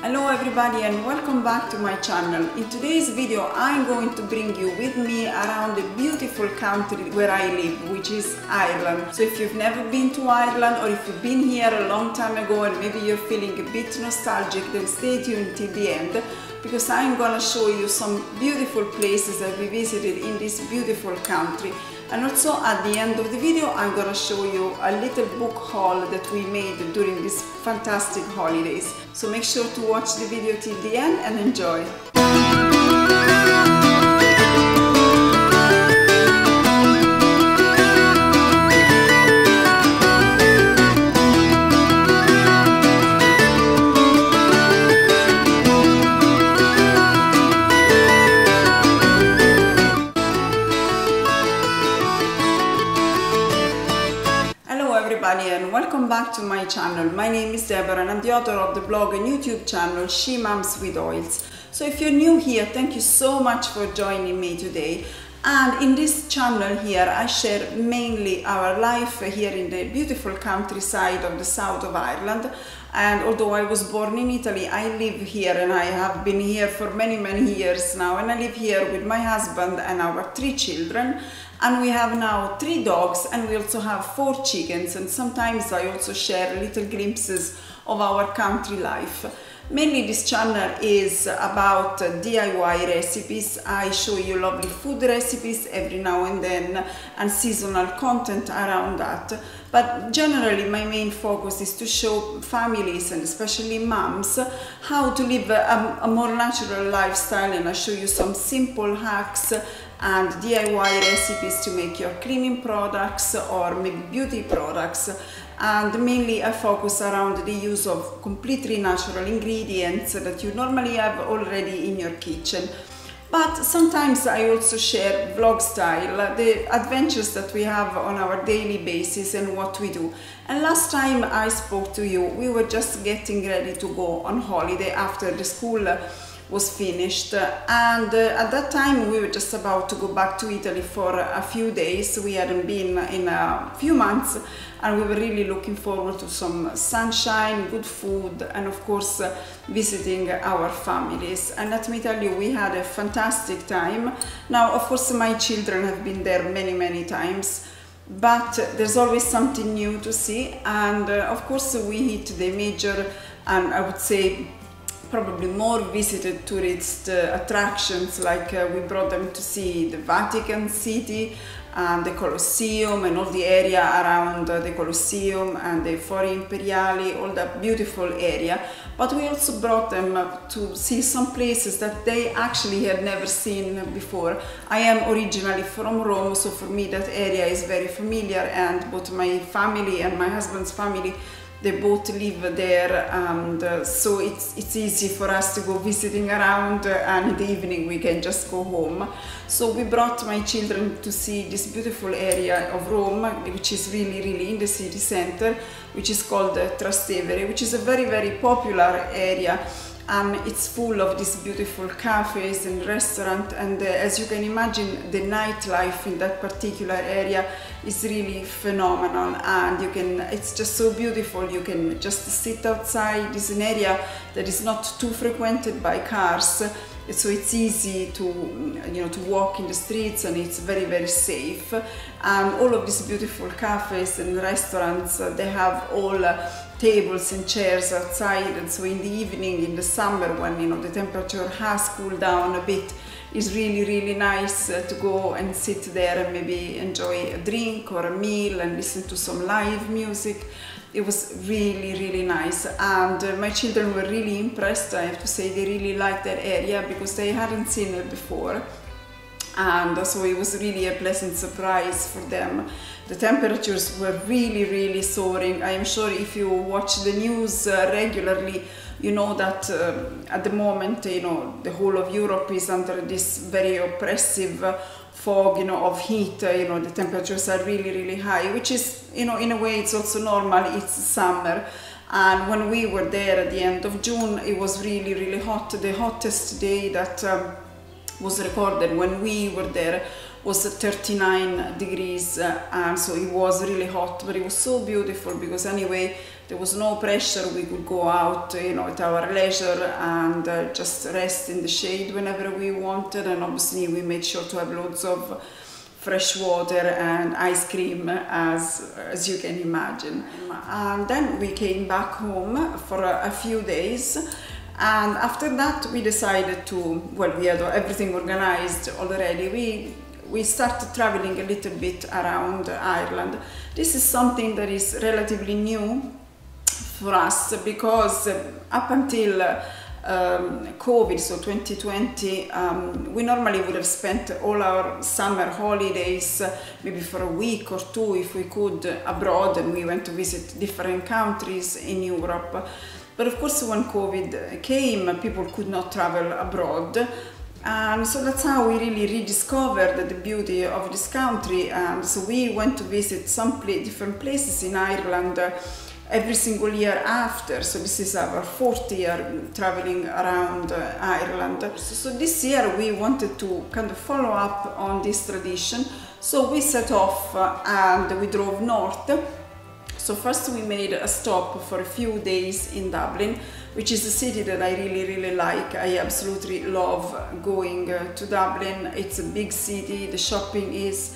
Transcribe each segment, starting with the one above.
Hello everybody and welcome back to my channel. In today's video I'm going to bring you with me around the beautiful country where I live, which is Ireland. So if you've never been to Ireland or if you've been here a long time ago and maybe you're feeling a bit nostalgic, then stay tuned till the end because I'm gonna show you some beautiful places that we visited in this beautiful country. And also at the end of the video I'm gonna show you a little book haul that we made during these fantastic holidays. So make sure to watch the video till the end and enjoy. Welcome back to my channel. My name is Deborah and I'm the author of the blog and YouTube channel She Mams with Oils. So if you're new here, thank you so much for joining me today. And in this channel here, I share mainly our life here in the beautiful countryside of the south of Ireland. And although I was born in Italy, I live here and I have been here for many, many years now. And I live here with my husband and our three children and we have now three dogs and we also have four chickens and sometimes I also share little glimpses of our country life. Mainly this channel is about DIY recipes. I show you lovely food recipes every now and then and seasonal content around that. But generally my main focus is to show families and especially moms how to live a, a more natural lifestyle and I show you some simple hacks and DIY recipes to make your cleaning products or maybe beauty products and mainly I focus around the use of completely natural ingredients that you normally have already in your kitchen. But sometimes I also share vlog style, the adventures that we have on our daily basis and what we do. And last time I spoke to you, we were just getting ready to go on holiday after the school was finished. And uh, at that time we were just about to go back to Italy for a few days. We hadn't been in a few months and we were really looking forward to some sunshine good food and of course uh, visiting our families. And let me tell you we had a fantastic time. Now of course my children have been there many many times but there's always something new to see. And uh, of course we hit the major and I would say probably more visited tourist uh, attractions like uh, we brought them to see the Vatican City and the Colosseum and all the area around uh, the Colosseum and the Fori Imperiali, all that beautiful area. But we also brought them to see some places that they actually had never seen before. I am originally from Rome, so for me that area is very familiar and both my family and my husband's family they both live there and uh, so it's it's easy for us to go visiting around and in the evening we can just go home. So we brought my children to see this beautiful area of Rome which is really really in the city center which is called uh, Trastevere which is a very very popular area. And it's full of these beautiful cafes and restaurants and uh, as you can imagine the nightlife in that particular area is really phenomenal. And you can it's just so beautiful. You can just sit outside it's an area that is not too frequented by cars. So it's easy to you know to walk in the streets and it's very very safe. And all of these beautiful cafes and restaurants uh, they have all uh, tables and chairs outside. And so in the evening in the summer when you know the temperature has cooled down a bit it's really really nice uh, to go and sit there and maybe enjoy a drink or a meal and listen to some live music. It was really really nice. And uh, my children were really impressed i have to say. They really liked that area because they hadn't seen it before. And so it was really a pleasant surprise for them. The temperatures were really really soaring. I am sure if you watch the news uh, regularly you know that uh, at the moment you know the whole of europe is under this very oppressive fog you know of heat uh, you know the temperatures are really really high which is you know in a way it's also normal. It's summer. And when we were there at the end of june it was really really hot. The hottest day that um, was recorded when we were there was 39 degrees uh, and so it was really hot but it was so beautiful because anyway there was no pressure we could go out you know at our leisure and uh, just rest in the shade whenever we wanted. And obviously we made sure to have loads of fresh water and ice cream as as you can imagine. And then we came back home for a, a few days. And after that we decided to well we had everything organized already. We we started traveling a little bit around Ireland. This is something that is relatively new for us because uh, up until uh, um, COVID, so 2020, um, we normally would have spent all our summer holidays, uh, maybe for a week or two if we could, abroad, and we went to visit different countries in Europe. But of course, when COVID came, people could not travel abroad. And so that's how we really rediscovered the beauty of this country. And so we went to visit some different places in Ireland uh, every single year after. So this is our fourth year traveling around uh, Ireland. So, so, this year we wanted to kind of follow up on this tradition. So we set off uh, and we drove north. So first we made a stop for a few days in Dublin, which is a city that I really, really like. I absolutely love going uh, to Dublin. It's a big city, the shopping is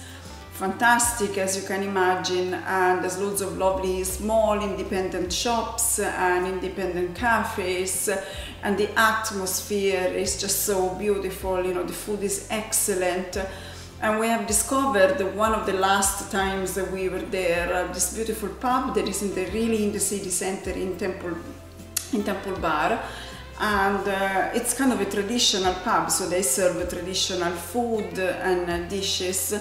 fantastic as you can imagine and there's loads of lovely small independent shops and independent cafes and the atmosphere is just so beautiful you know the food is excellent. And we have discovered one of the last times that we were there uh, this beautiful pub that is in the really in the city center in temple in temple bar. And uh, it's kind of a traditional pub so they serve traditional food and uh, dishes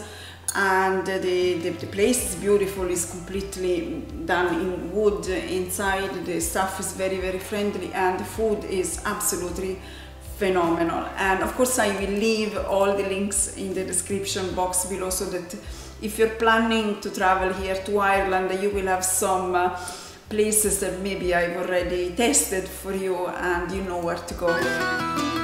and the, the, the, place is beautiful it's completely done in wood inside the staff is very very friendly and the food is absolutely phenomenal and of course I will leave all the links in the description box below so that if you're planning to travel here to Ireland you will have some uh, places that maybe I've already tested for you and you know where to go.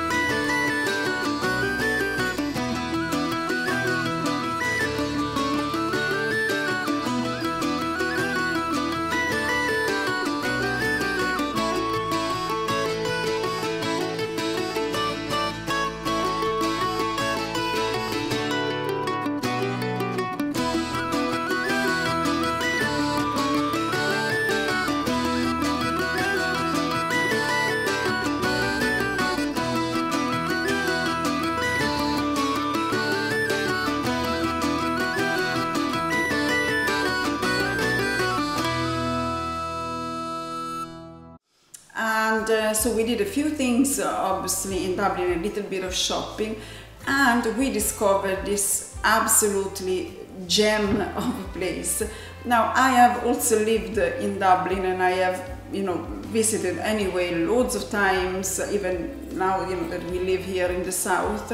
Uh, obviously in Dublin a little bit of shopping. And we discovered this absolutely gem of a place. Now I have also lived in Dublin and I have you know visited anyway loads of times even now you know that we live here in the south.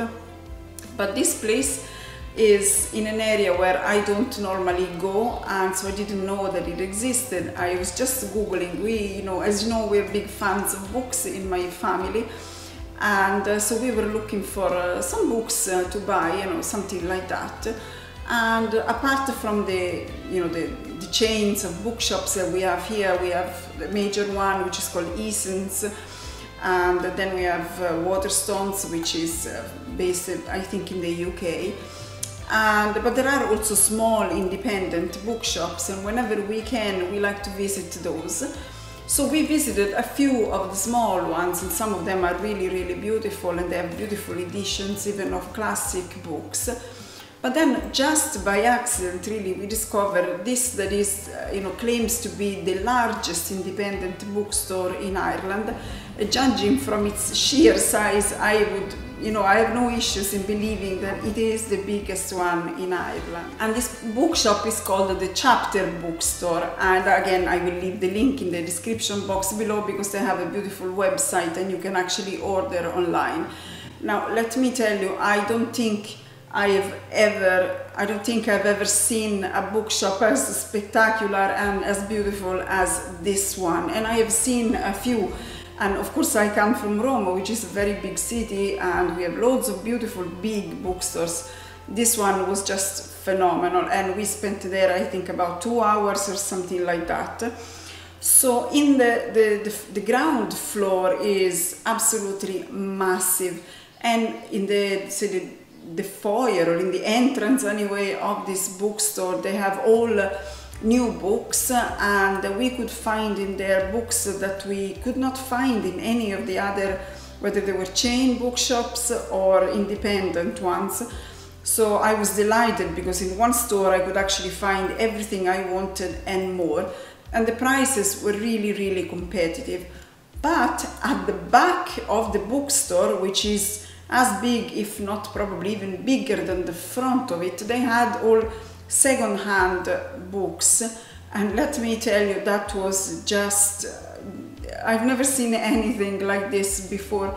But this place is in an area where I don't normally go and so I didn't know that it existed. I was just googling. We, you know, as you know, we're big fans of books in my family and uh, so we were looking for uh, some books uh, to buy, you know, something like that. And apart from the, you know, the, the chains of bookshops that we have here, we have the major one which is called Eason's and then we have uh, Waterstones which is uh, based, I think, in the UK and but there are also small independent bookshops and whenever we can we like to visit those. So we visited a few of the small ones and some of them are really really beautiful and they have beautiful editions even of classic books. But then just by accident really we discovered this that is uh, you know claims to be the largest independent bookstore in Ireland judging from its sheer size I would you know, I have no issues in believing that it is the biggest one in Ireland. And this bookshop is called the Chapter Bookstore. And again, I will leave the link in the description box below because they have a beautiful website and you can actually order online. Now, let me tell you, I don't think I have ever, I don't think I've ever seen a bookshop as spectacular and as beautiful as this one. And I have seen a few And of course, I come from Rome, which is a very big city, and we have loads of beautiful big bookstores. This one was just phenomenal, and we spent there, I think, about two hours or something like that. So in the, the, the, the ground floor is absolutely massive and in the, say the, the foyer or in the entrance anyway of this bookstore they have all new books and we could find in their books that we could not find in any of the other whether they were chain bookshops or independent ones so I was delighted because in one store I could actually find everything I wanted and more and the prices were really, really competitive. But at the back of the bookstore, which is as big, if not probably even bigger than the front of it, they had all second-hand books. And let me tell you, that was just, uh, I've never seen anything like this before.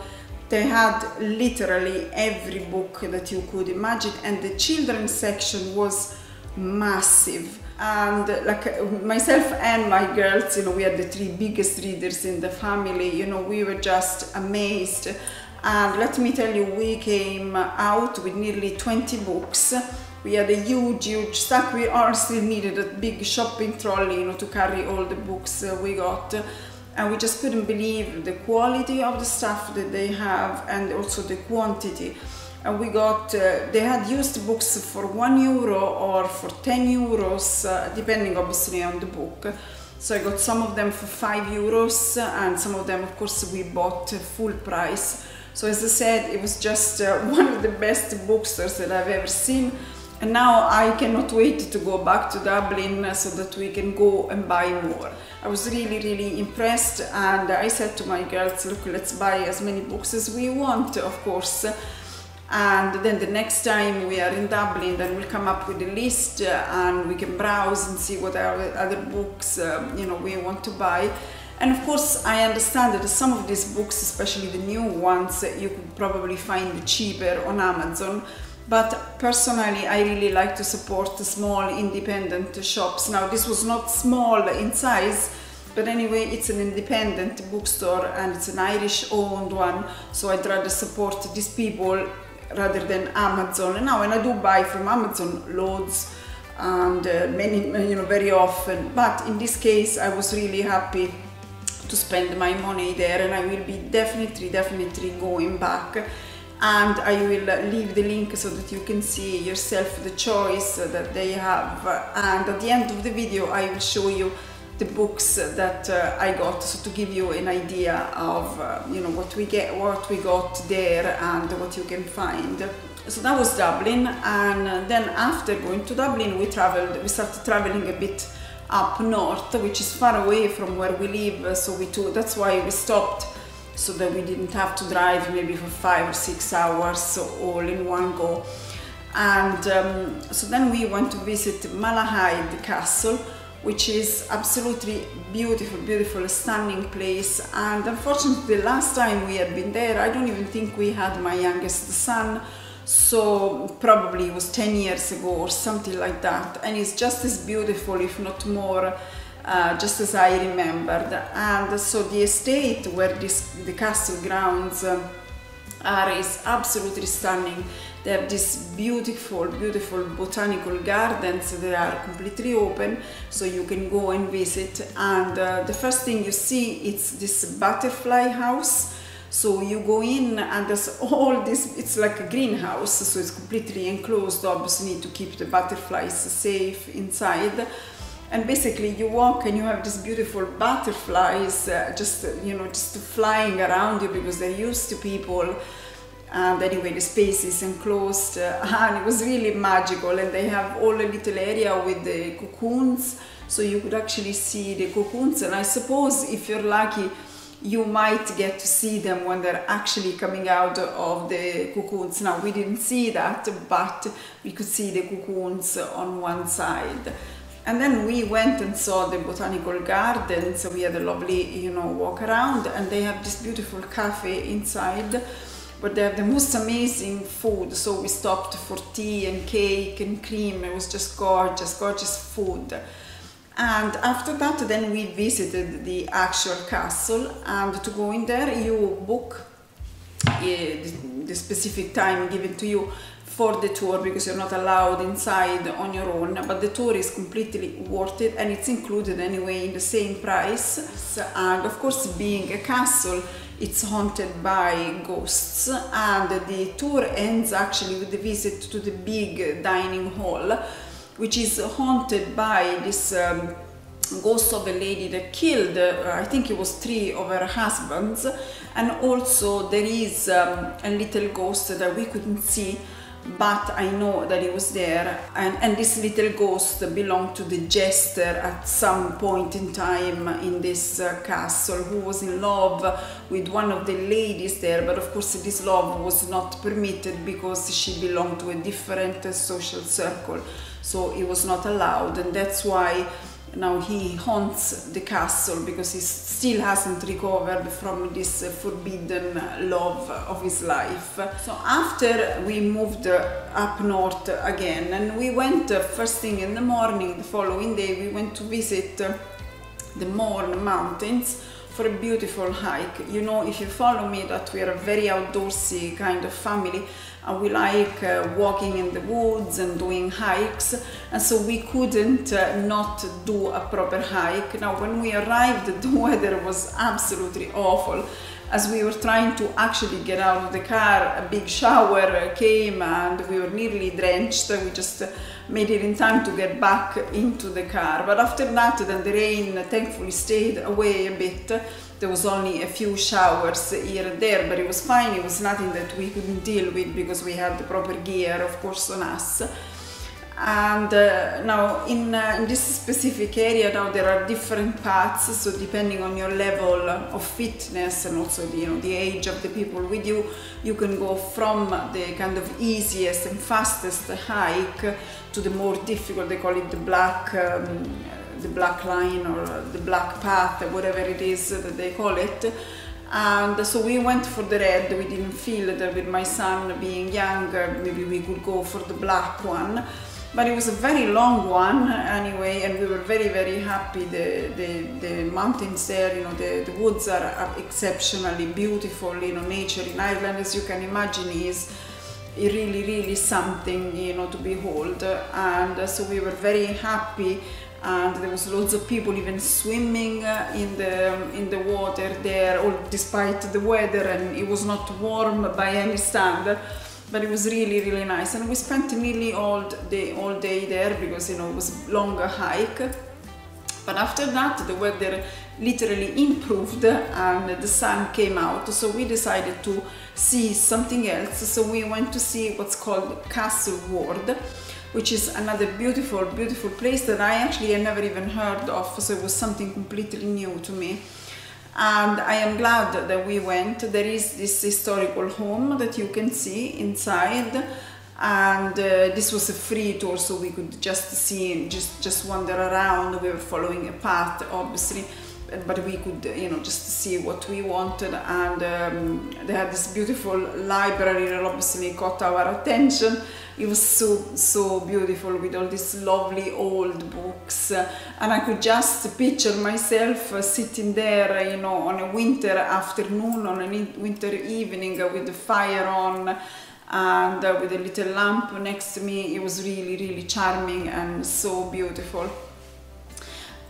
They had literally every book that you could imagine, and the children's section was massive and like myself and my girls you know we are the three biggest readers in the family you know we were just amazed and let me tell you we came out with nearly 20 books we had a huge huge stack. We honestly needed a big shopping trolley you know to carry all the books uh, we got. And we just couldn't believe the quality of the stuff that they have and also the quantity. And we got uh, they had used books for one euro or for 10 euros uh, depending obviously on the book. So I got some of them for 5 euros and some of them of course we bought full price. So as I said it was just uh, one of the best bookstores that I've ever seen and now I cannot wait to go back to Dublin so that we can go and buy more. I was really, really impressed and I said to my girls, look, let's buy as many books as we want, of course. And then the next time we are in Dublin then we'll come up with a list uh, and we can browse and see what other books um, you know we want to buy. And of course I understand that some of these books especially the new ones you could probably find cheaper on Amazon but personally I really like to support small independent shops now this was not small in size but anyway it's an independent bookstore and it's an Irish owned one so I'd rather support these people rather than Amazon. And now, when I do buy from Amazon loads and uh, many, you know, very often. But in this case, I was really happy to spend my money there, and I will be definitely, definitely going back. And I will leave the link so that you can see yourself the choice that they have. And at the end of the video, I will show you the books that uh, I got so to give you an idea of uh, you know what we get what we got there and what you can find. So that was Dublin. And then after going to Dublin we traveled we started traveling a bit up north which is far away from where we live. So we took that's why we stopped so that we didn't have to drive maybe for five or six hours all in one go and um, so then we went to visit Malahide Castle which is absolutely beautiful, beautiful, stunning place. And unfortunately, the last time we had been there, I don't even think we had my youngest son. So probably it was 10 years ago or something like that. And it's just as beautiful, if not more, uh, just as I remembered. And so the estate where this, the castle grounds uh, are is absolutely stunning. They have these beautiful, beautiful botanical gardens that are completely open, so you can go and visit. And uh, the first thing you see is this butterfly house. So you go in and there's all this, it's like a greenhouse, so it's completely enclosed, obviously need to keep the butterflies safe inside and basically you walk and you have these beautiful butterflies uh, just you know just flying around you because they're used to people and anyway the space is enclosed uh, and it was really magical and they have all a little area with the cocoons so you could actually see the cocoons and I suppose if you're lucky you might get to see them when they're actually coming out of the cocoons. Now we didn't see that but we could see the cocoons on one side. And then we went and saw the botanical garden, so we had a lovely, you know, walk around and they have this beautiful cafe inside but they have the most amazing food. So we stopped for tea and cake and cream. It was just gorgeous, gorgeous food. and after that then we visited the actual castle and to go in there you book uh, the specific time given to you for the tour because you're not allowed inside on your own but the tour is completely worth it and it's included anyway in the same price. And of course being a castle it's haunted by ghosts. And the tour ends actually with the visit to the big dining hall which is haunted by this um, ghost of a lady that killed uh, i think it was three of her husbands. And also there is um, a little ghost that we couldn't see but I know that he was there. And, and this little ghost belonged to the jester at some point in time in this uh, castle who was in love with one of the ladies there. But of course this love was not permitted because she belonged to a different uh, social circle. So it was not allowed. And that's why now he haunts the castle because he still hasn't recovered from this forbidden love of his life. So after we moved up north again and we went uh, first thing in the morning, the following day we went to visit uh, the Mourne Mountains for a beautiful hike. You know, if you follow me that we are a very outdoorsy kind of family, we like uh, walking in the woods and doing hikes. And so we couldn't uh, not do a proper hike. Now when we arrived the weather was absolutely awful. As we were trying to actually get out of the car a big shower came and we were nearly drenched. We just made it in time to get back into the car. But after that then the rain thankfully stayed away a bit there was only a few showers here and there, but it was fine. It was nothing that we couldn't deal with because we had the proper gear, of course, on us. And uh, now in, uh, in this specific area now there are different paths, so depending on your level of fitness and also the, you know, the age of the people with you, you can go from the kind of easiest and fastest hike to the more difficult, they call it the black um, the black line or the black path, whatever it is that they call it. And so we went for the red. We didn't feel that with my son being younger, uh, maybe we could go for the black one. But it was a very long one anyway, and we were very, very happy. The, the, the mountains there, you know, the, the woods are exceptionally beautiful. You know, nature in Ireland, as you can imagine, is really, really something, you know, to behold. And so we were very happy. And there was lots of people even swimming uh, in the in the water there all despite the weather. And it was not warm by any standard but it was really really nice. And we spent nearly all day all day there because you know it was longer hike. But after that the weather literally improved and the sun came out so we decided to see something else so we went to see what's called castle ward which is another beautiful, beautiful place that I actually had never even heard of, so it was something completely new to me. And I am glad that we went. There is this historical home that you can see inside, and uh, this was a free tour, so we could just see, and just just wander around. We were following a path, obviously, but we could, you know, just see what we wanted. And um, they had this beautiful library that obviously caught our attention it was so so beautiful with all these lovely old books and I could just picture myself uh, sitting there you know on a winter afternoon on a winter evening with the fire on and uh, with a little lamp next to me it was really really charming and so beautiful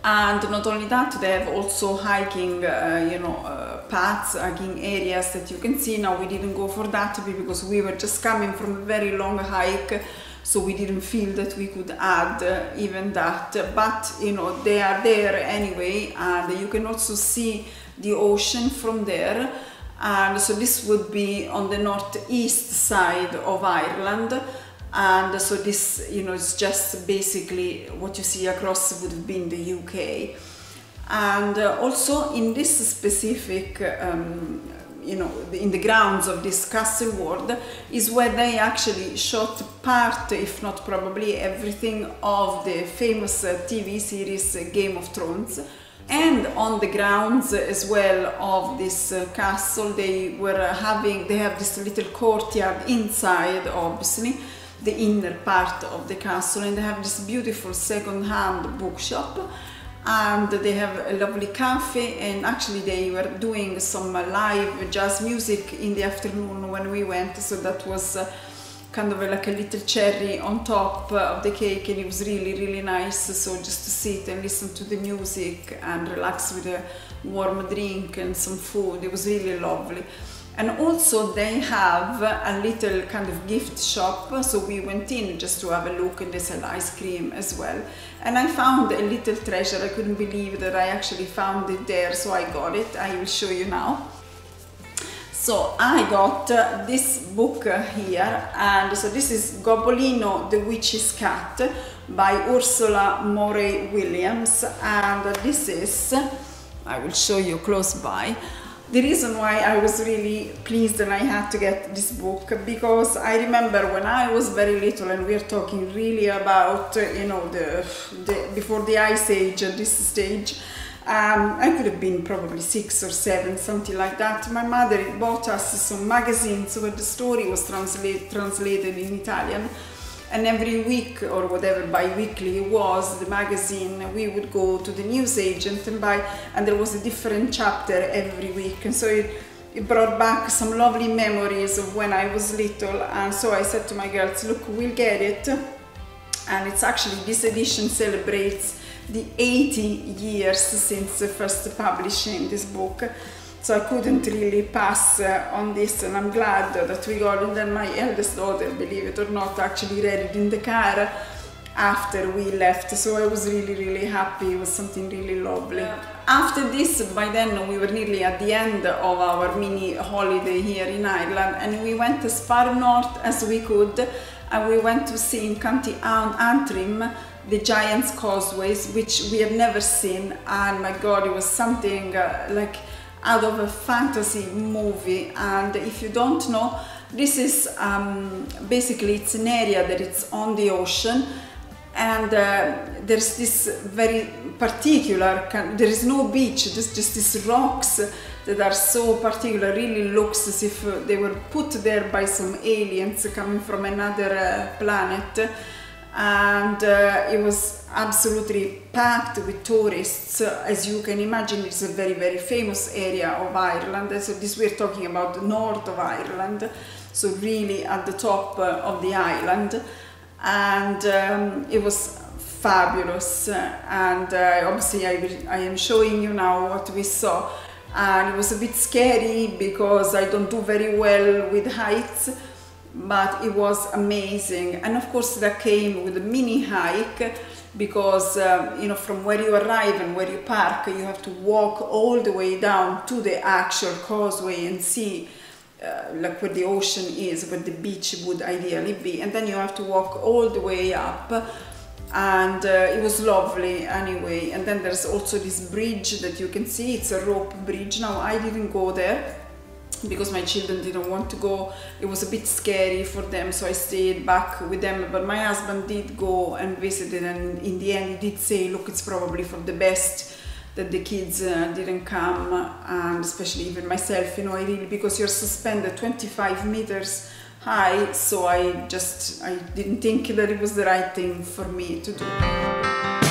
and not only that they have also hiking uh, you know uh, paths hiking areas that you can see. Now we didn't go for that because we were just coming from a very long hike so we didn't feel that we could add uh, even that. But you know they are there anyway and you can also see the ocean from there. And so this would be on the northeast side of Ireland and so this you know is just basically what you see across would have been the UK and uh, also in this specific um, you know in the grounds of this castle ward is where they actually shot part if not probably everything of the famous uh, TV series uh, Game of Thrones. And on the grounds as well of this uh, castle they were having they have this little courtyard inside obviously the inner part of the castle and they have this beautiful second-hand bookshop and they have a lovely cafe and actually they were doing some live jazz music in the afternoon when we went so that was uh, kind of like a little cherry on top of the cake and it was really really nice. So just to sit and listen to the music and relax with a warm drink and some food it was really lovely and also they have a little kind of gift shop. So we went in just to have a look and they sell ice cream as well. And I found a little treasure. I couldn't believe that I actually found it there. So I got it. I will show you now. So I got uh, this book here. And so this is Gobbolino the Witch's Cat by Ursula Moray Williams. And this is I will show you close by the reason why I was really pleased and I had to get this book because I remember when I was very little and we're talking really about you know the, the before the ice age at this stage um, I could have been probably six or seven something like that. My mother bought us some magazines where the story was translate, translated in Italian and every week or whatever bi-weekly was the magazine we would go to the news agent and buy and there was a different chapter every week. And so it, it brought back some lovely memories of when I was little. And so I said to my girls look we'll get it. And it's actually this edition celebrates the 80 years since the first publishing this book so I couldn't really pass uh, on this and I'm glad that we got it. And my eldest daughter, believe it or not, actually read it in the car after we left. So I was really, really happy. It was something really lovely. Yeah. After this, by then we were nearly at the end of our mini holiday here in Ireland and we went as far north as we could and we went to see in County Antrim the Giant's Causeways, which we had never seen. And my God, it was something uh, like out of a fantasy movie. And if you don't know this is um, basically it's an area that it's on the ocean. And uh, there's this very particular there is no beach there's just these rocks that are so particular. Really looks as if they were put there by some aliens coming from another uh, planet and uh, it was absolutely packed with tourists. As you can imagine, it's a very, very famous area of Ireland. So this we're talking about the north of Ireland, so really at the top uh, of the island. And um, it was fabulous. And uh, obviously I, I am showing you now what we saw. And it was a bit scary because I don't do very well with heights but it was amazing. And of course that came with a mini hike because um, you know from where you arrive and where you park you have to walk all the way down to the actual causeway and see uh, like where the ocean is where the beach would ideally be. And then you have to walk all the way up. And uh, it was lovely anyway. And then there's also this bridge that you can see. It's a rope bridge. Now I didn't go there because my children didn't want to go. It was a bit scary for them so I stayed back with them. But my husband did go and visited and in the end he did say look it's probably for the best that the kids uh, didn't come and especially even myself you know I really because you're suspended 25 meters high. So I just I didn't think that it was the right thing for me to do.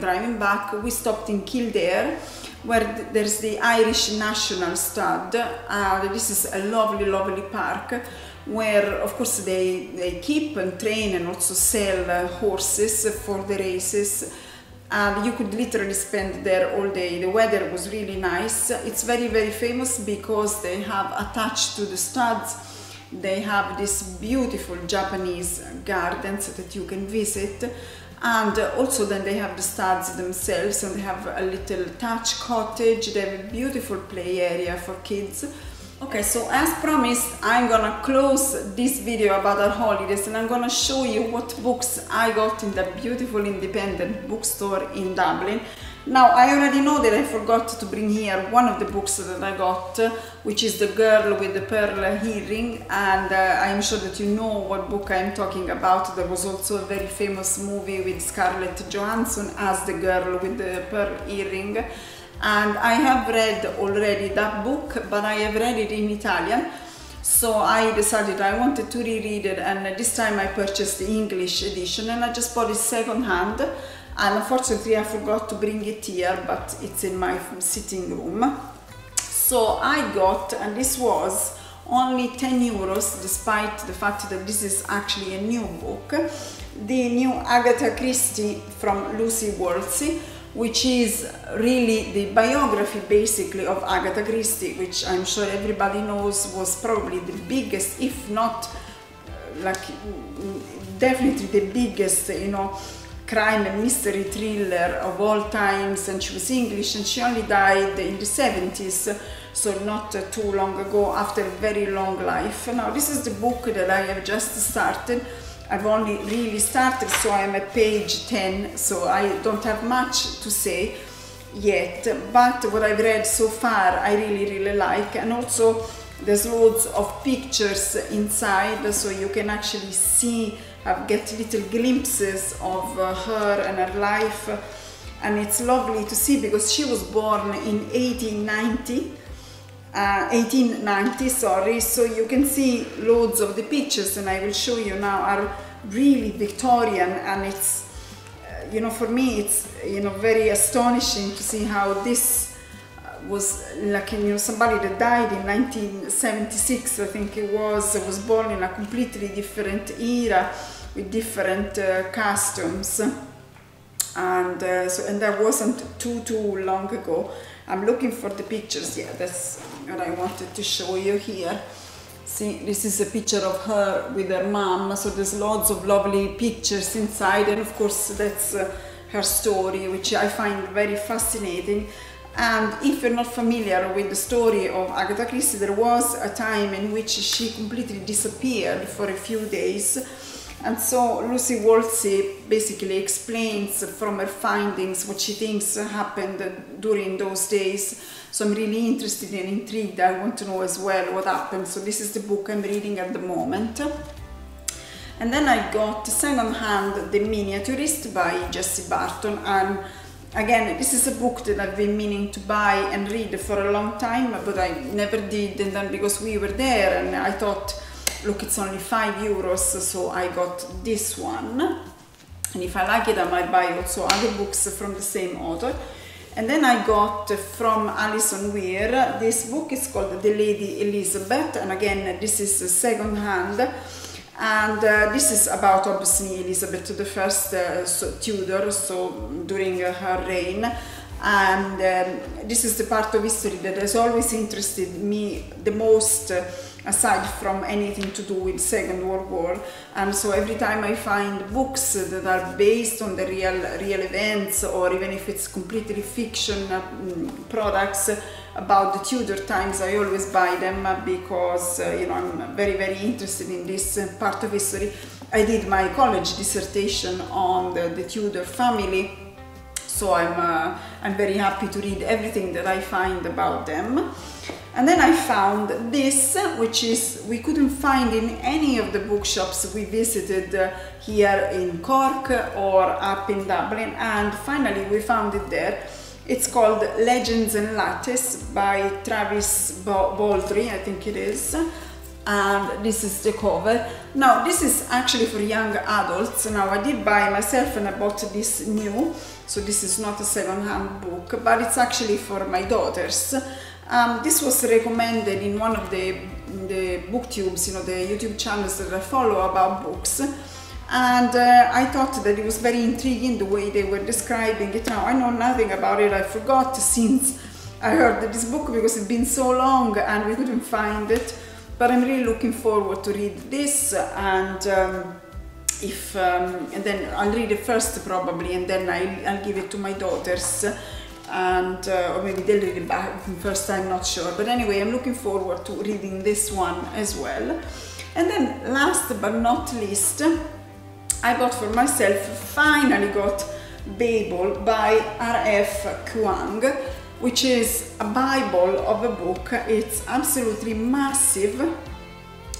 Driving back, we stopped in Kildare where there's the Irish National Stud. Uh, this is a lovely, lovely park where of course they, they keep and train and also sell uh, horses for the races. And you could literally spend there all day. The weather was really nice. It's very, very famous because they have attached to the studs they have these beautiful Japanese gardens that you can visit and also then they have the studs themselves and they have a little Thatch cottage. They have a beautiful play area for kids. Okay so as promised i'm gonna close this video about our holidays and i'm gonna show you what books i got in that beautiful independent bookstore in dublin Now, I already know that I forgot to bring here one of the books that I got, which is The Girl with the Pearl Earring, and uh, I'm sure that you know what book I'm talking about. There was also a very famous movie with Scarlett Johansson as the girl with the pearl earring. And I have read already that book, but I have read it in Italian. So I decided I wanted to reread it, and this time I purchased the English edition, and I just bought it second hand and unfortunately I forgot to bring it here but it's in my sitting room. So I got and this was only 10 euros despite the fact that this is actually a new book the new Agatha Christie from Lucy Worsley which is really the biography basically of Agatha Christie which I'm sure everybody knows was probably the biggest if not like definitely the biggest you know crime and mystery thriller of all times and she was English and she only died in the 70s so not too long ago after a very long life. Now this is the book that I have just started. I've only really started so I'm at page 10 so I don't have much to say yet but what I've read so far I really really like and also there's loads of pictures inside so you can actually see I get little glimpses of uh, her and her life and it's lovely to see because she was born in 1890 uh, 1890 sorry. So you can see loads of the pictures and I will show you now are really Victorian and it's uh, you know for me it's you know very astonishing to see how this was like you know somebody that died in 1976 I think it was was born in a completely different era with different uh, costumes and uh, so and that wasn't too too long ago. I'm looking for the pictures. Yeah that's what I wanted to show you here. See this is a picture of her with her mom. So there's lots of lovely pictures inside. And of course that's uh, her story which I find very fascinating and if you're not familiar with the story of Agatha Christie there was a time in which she completely disappeared for a few days and so Lucy Worsley basically explains from her findings what she thinks happened during those days. So I'm really interested and intrigued. I want to know as well what happened. So this is the book I'm reading at the moment. And then I got second hand The Miniaturist by Jessie Burton. And again, this is a book that I've been meaning to buy and read for a long time, but I never did. And then because we were there and I thought, look it's only 5 euros so I got this one. And if I like it I might buy also other books from the same author. And then I got from Alison Weir this book. Is called The Lady Elizabeth and again this is second hand and uh, this is about obviously Elizabeth I uh, so Tudor so during her reign and um, this is the part of history that has always interested me the most uh, aside from anything to do with Second World War. And so every time I find books that are based on the real, real events, or even if it's completely fiction uh, products about the Tudor times, I always buy them because uh, you know I'm very very interested in this uh, part of history. I did my college dissertation on the, the Tudor family, so I'm uh, I'm very happy to read everything that I find about them. And then I found this, which is we couldn't find in any of the bookshops we visited uh, here in Cork or up in Dublin. And finally we found it there. It's called Legends and Lattes by Travis Baldree, I think it is. And this is the cover. Now this is actually for young adults. Now I did buy myself and I bought this new. So this is not a second-hand book, but it's actually for my daughters. Um, this was recommended in one of the, the booktubes, you know, the YouTube channels that I follow about books. And uh, I thought that it was very intriguing the way they were describing it. Now, I know nothing about it. I forgot since I heard this book because it's been so long and we couldn't find it. But I'm really looking forward to read this and um, if um, and then I'll read it first probably and then I'll, I'll give it to my daughters and uh, or maybe they'll read it back first time not sure but anyway I'm looking forward to reading this one as well and then last but not least I bought for myself finally got Babel by R.F. Kuang, which is a Bible of a book. It's absolutely massive.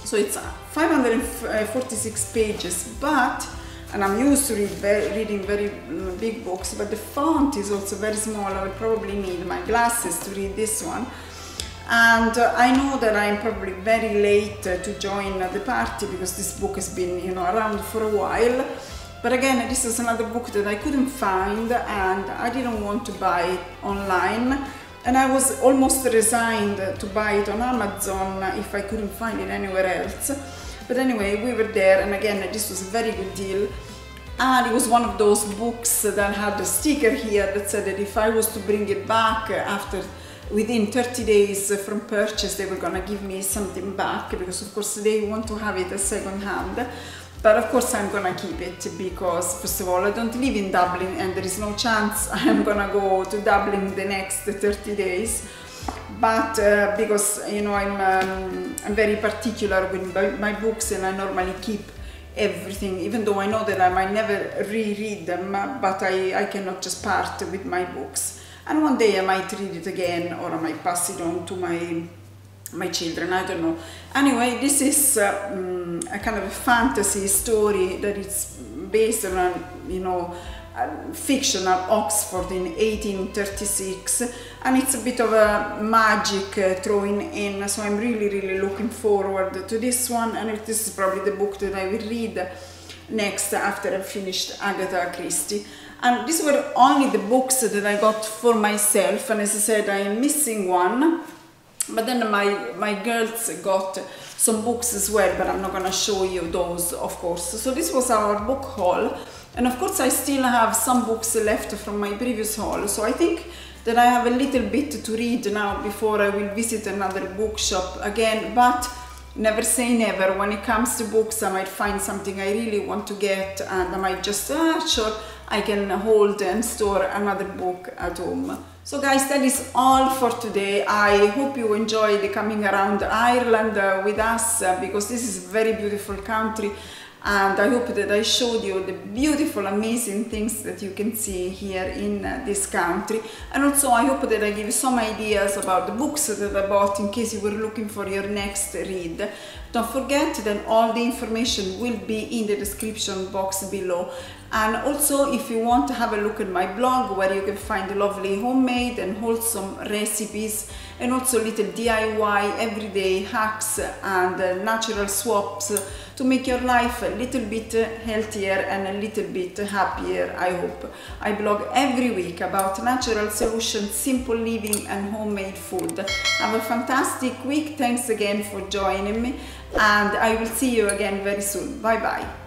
So it's 546 pages, but and I'm used to read reading very mm, big books, but the font is also very small. I will probably need my glasses to read this one. And uh, I know that I'm probably very late uh, to join uh, the party because this book has been, you know, around for a while. But again, this is another book that I couldn't find and I didn't want to buy it online. And I was almost resigned to buy it on Amazon if I couldn't find it anywhere else. But anyway, we were there, and again, this was a very good deal. And it was one of those books that had a sticker here that said that if I was to bring it back after within 30 days from purchase, they were gonna give me something back because, of course, they want to have it as second hand. But of course, I'm gonna keep it because, first of all, I don't live in Dublin and there is no chance I'm gonna go to Dublin the next 30 days but uh, because you know I'm um, I'm very particular with my, my books and I normally keep everything even though I know that I might never reread them but I, I cannot just part with my books and one day I might read it again or I might pass it on to my my children I don't know. Anyway this is uh, um, a kind of a fantasy story that it's based on you know fictional Oxford in 1836 and it's a bit of a magic uh, throwing in so I'm really really looking forward to this one. And this is probably the book that I will read next after I've finished Agatha Christie and these were only the books that I got for myself and as I said I am missing one. But then my my girls got some books as well but I'm not gonna show you those of course. So this was our book haul. And of course I still have some books left from my previous haul, so I think that I have a little bit to read now before I will visit another bookshop again, but never say never. When it comes to books, I might find something I really want to get and I might just, ah, sure, I can hold and store another book at home. So guys, that is all for today. I hope you enjoyed coming around Ireland uh, with us uh, because this is a very beautiful country and I hope that I showed you the beautiful amazing things that you can see here in uh, this country and also I hope that I give you some ideas about the books that I bought in case you were looking for your next read. Don't forget that all the information will be in the description box below and also if you want to have a look at my blog where you can find lovely homemade and wholesome recipes and also little DIY everyday hacks and uh, natural swaps to make your life a little bit healthier and a little bit happier, I hope. I blog every week about natural solutions, simple living and homemade food. Have a fantastic week. Thanks again for joining me and I will see you again very soon. Bye bye.